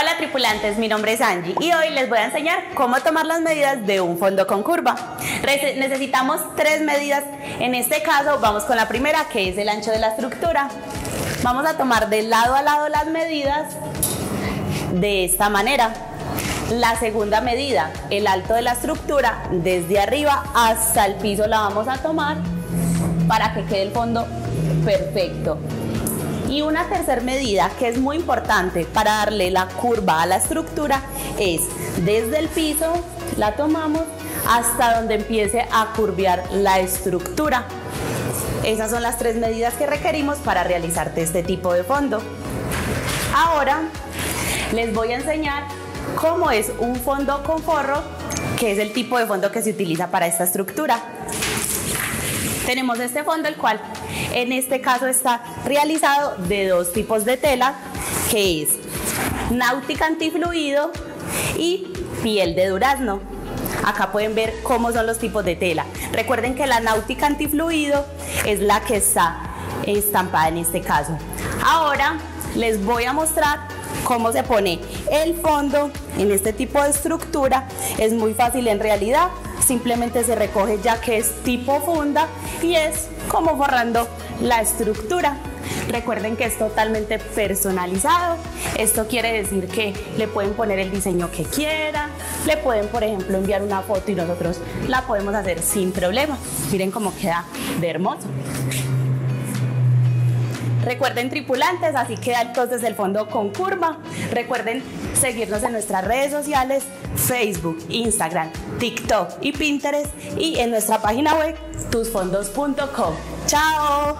Hola tripulantes, mi nombre es Angie y hoy les voy a enseñar cómo tomar las medidas de un fondo con curva. necesitamos tres medidas, en este caso vamos con la primera que es el ancho de la estructura. Vamos a tomar de lado a lado las medidas de esta manera. La segunda medida, el alto de la estructura, desde arriba hasta el piso la vamos a tomar para que quede el fondo perfecto. Y una tercera medida que es muy importante para darle la curva a la estructura es desde el piso la tomamos hasta donde empiece a curvear la estructura. Esas son las tres medidas que requerimos para realizarte este tipo de fondo. Ahora les voy a enseñar cómo es un fondo con forro, que es el tipo de fondo que se utiliza para esta estructura. Tenemos este fondo el cual en este caso está realizado de dos tipos de tela, que es náutica antifluido y piel de durazno. Acá pueden ver cómo son los tipos de tela. Recuerden que la náutica antifluido es la que está estampada en este caso. Ahora les voy a mostrar cómo se pone el fondo en este tipo de estructura. Es muy fácil en realidad, simplemente se recoge ya que es tipo funda y es como forrando la estructura. Recuerden que es totalmente personalizado. Esto quiere decir que le pueden poner el diseño que quieran, le pueden, por ejemplo, enviar una foto y nosotros la podemos hacer sin problema. Miren cómo queda de hermoso. Recuerden tripulantes, así queda entonces el fondo con curva. Recuerden seguirnos en nuestras redes sociales, Facebook, Instagram, TikTok y Pinterest y en nuestra página web tusfondos.com. ¡Chao!